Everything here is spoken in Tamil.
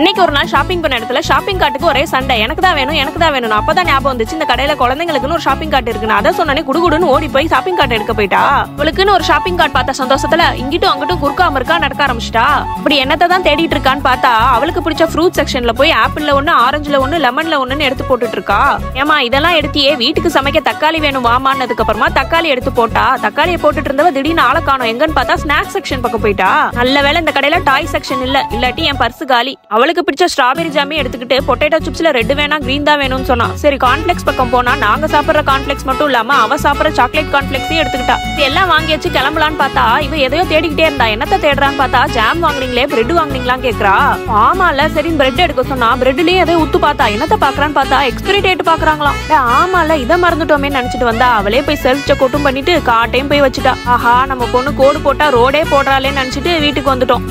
இன்னைக்கு ஒரு நாள் ஷாப்பிங் பண்ண இடத்துல ஷாப்பிங் கார்ட்டுக்கு ஒரே சண்டை. எனக்கு தான் வேணும் எனக்கு தான் வேணும் அப்பதான் ஞாபகம் வந்துச்சு இந்த கடையில குழந்தைங்களுக்குன்னு ஒரு ஷாப்பிங் கார்ட் இருக்கு அதை சொன்னே குடுகுடுன்னு ஓடி போய் ஷாப்பிங் கார்ட் எடுக்க போயிட்டா. அவளுக்குன்னு ஒரு ஷாப்பிங் கார்ட் பார்த்த சந்தோஷத்துல இங்கிட்டும் அங்கிட்டும் குறுக்காம இருக்கா நடக்க ஆரம்பிச்சிட்டா. இப்படி என்னத்தை தான் தேடிட்டு இருக்கான்னு பார்த்தா அவளுக்கு பிடிச்ச ஃப்ரூட் செக்ஷன்ல போய் ஆப்பிள்ல ஒண்ணு ஆரஞ்சுல ஒண்ணு லெமன்ல ஒண்ணுன்னு எடுத்து போட்டுட்டு இருக்கா. ஏமா இதெல்லாம் எடுத்தியே வீட்டுக்கு சமைக்க தக்காளி வேணும் வாமான்னதுக்கு அப்புறமா தக்காளி எடுத்து போட்டா. தக்காளியை போட்டுட்டு இருந்தவ திடீர்னு ஆளை காணோம். எங்கன்னு பார்த்தா ஸ்நாக்ஸ் செக்ஷன் பக்கம் போயிட்டா. நல்ல வேளை இந்த கடையில டாய் செக்ஷன் இல்ல இல்லாட்டி என் பர்ஸ் காலி. அவளுக்கு பிடிச்ச ஸ்ட்ராபெரி ஜாமே எடுத்துக்கிட்டு பொட்டேட்டோ சிப்ஸ்ல ரெட் வேணா கிரீன் தான் வேணும்னு சொன்னா சரி கான்ஃபிளெக்ஸ் பக்கம் போனா நாங்க சாப்பிடுற கான்ஃபிளெக்ஸ் மட்டும் இல்லாம அவ சாப்பிடுற சாக்லேட் கான்ஃபிளெக்ஸையும் எடுத்துக்கிட்டா. எல்லாம் வாங்கி வச்சு கிளம்பலான்னு பார்த்தா இவ எதையோ தேடிக்கிட்டே இருந்தா. என்னத்த தேடுறான்னு பார்த்தா ஜாம் வாங்குனீங்களே பிரெட் வாங்குனீங்களான்னு கேக்குறா. ஆமால சரி பிரெட் எடுக்க சொன்னா பிரெட்லயே எதையோ உத்து பார்த்தா என்னத்த பாக்குறான்னு பார்த்தா எக்ஸ்பிரி டேட் பாக்குறாங்களாம் ஆமா ஆமால இதை மறந்துட்டோமே நினைச்சிட்டு வந்தா அவளே போய் செல்ஃப் செக்கோட்டும் பண்ணிட்டு காட்டையும் போய் வச்சுட்டா. ஆஹா நம்ம பொண்ணு கோடு போட்டா ரோடே போடுறாளேன்னு நினைச்சிட்டு வீட்டுக்கு வந்துட்டோம்.